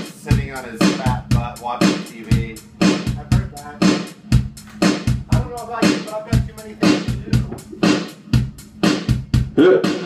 sitting on his fat butt watching TV. I've heard that. I don't know about you, but I've got too many things to do.